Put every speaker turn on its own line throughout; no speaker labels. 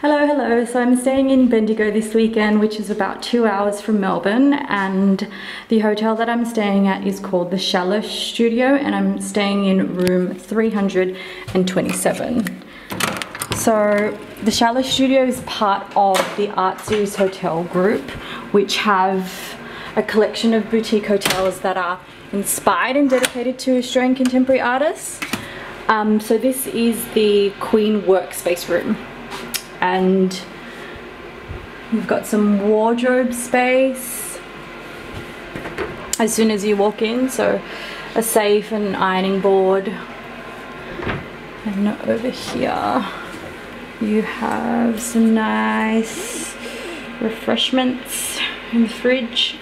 Hello, hello. So I'm staying in Bendigo this weekend, which is about two hours from Melbourne. And the hotel that I'm staying at is called the Schaller Studio and I'm staying in room 327. So the Schaller Studio is part of the Art Series Hotel group, which have a collection of boutique hotels that are inspired and dedicated to Australian contemporary artists. Um, so this is the Queen Workspace Room and you've got some wardrobe space as soon as you walk in. So a safe and ironing board. And over here you have some nice refreshments in the fridge.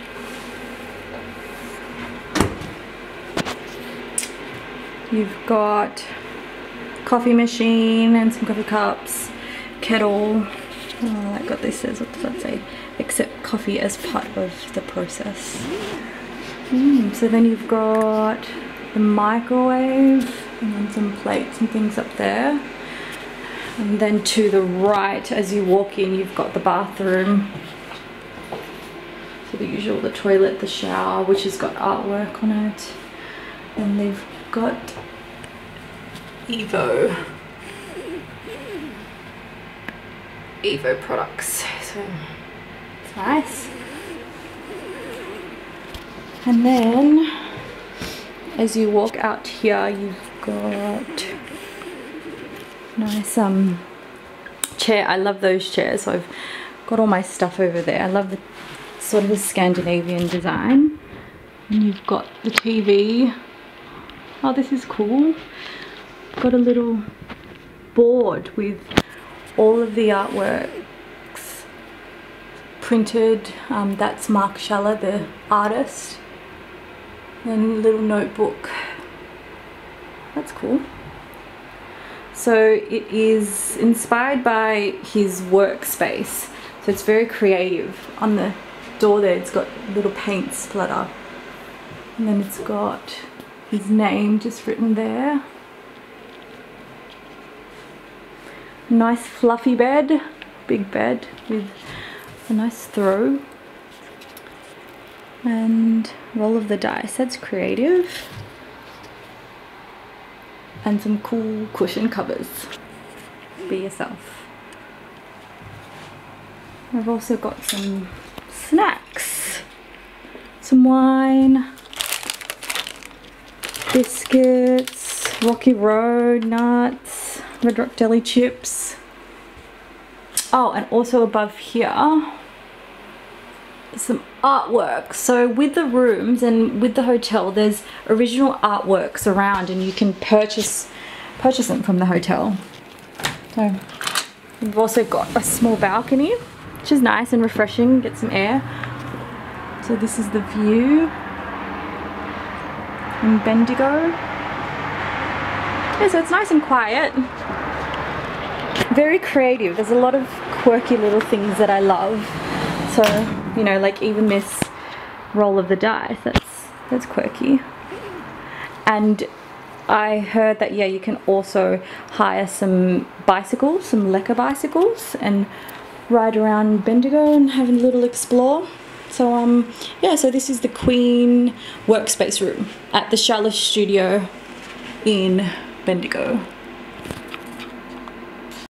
You've got coffee machine and some coffee cups kettle. Oh, I got this says, what does that say? Accept coffee as part of the process. Mm, so then you've got the microwave and then some plates and things up there. And then to the right, as you walk in, you've got the bathroom. So the usual, the toilet, the shower, which has got artwork on it. And they've got Evo Evo products. So it's nice. And then as you walk out here you've got nice um chair. I love those chairs. So I've got all my stuff over there. I love the sort of the Scandinavian design. And you've got the TV. Oh, this is cool. Got a little board with all of the artworks printed. Um, that's Mark Schaller, the artist. And little notebook. That's cool. So it is inspired by his workspace. So it's very creative. On the door there it's got little paint splatter. And then it's got his name just written there. Nice fluffy bed big bed with a nice throw. And roll of the dice that's creative. And some cool cushion covers. Be yourself. I've also got some snacks. Some wine. Biscuits. Rocky road nuts Red Rock Deli chips. Oh, and also above here, some artwork. So with the rooms and with the hotel, there's original artworks around and you can purchase purchase them from the hotel. So we've also got a small balcony, which is nice and refreshing, get some air. So this is the view in Bendigo. Yeah, so it's nice and quiet very creative. There's a lot of quirky little things that I love. So, you know, like even this roll of the dice, that's, that's quirky. And I heard that, yeah, you can also hire some bicycles, some Lekker bicycles, and ride around Bendigo and have a little explore. So, um, yeah, so this is the Queen workspace room at the Schaller Studio in Bendigo.